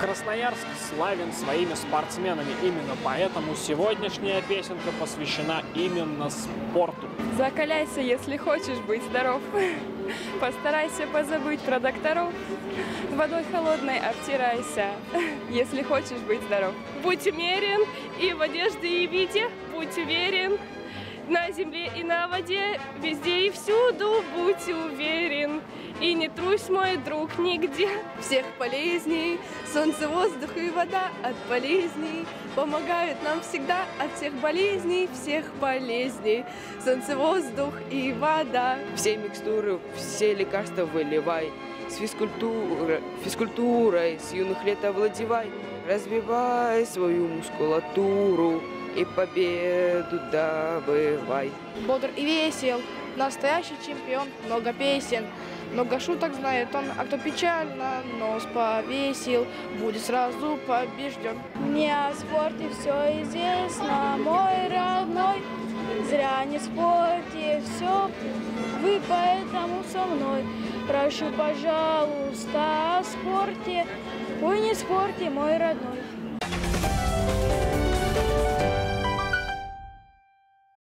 Красноярск славен своими спортсменами. Именно поэтому сегодняшняя песенка посвящена именно спорту. Закаляйся, если хочешь быть здоров. Постарайся позабыть про докторов. Водой холодной обтирайся, если хочешь быть здоров. Будь умерен и в одежде, и в виде, будь уверен. На земле и на воде, везде и всюду. Трусь, мой друг, нигде. Всех полезней, солнце, воздух и вода от болезней помогают нам всегда от всех болезней, всех болезней. Солнце, воздух и вода. Все микстуры, все лекарства выливай. С физкультурой, физкультурой с юных лет овладевай. Развивай свою мускулатуру и победу добывай. Бодр и весел, настоящий чемпион, много песен. Много шуток знает он, а кто печально нос повесил, будет сразу побежден. Мне о спорте все известно, мой родной. Зря не спорьте, все, вы поэтому со мной. Прошу, пожалуйста, о спорте, ой, не спорьте, мой родной.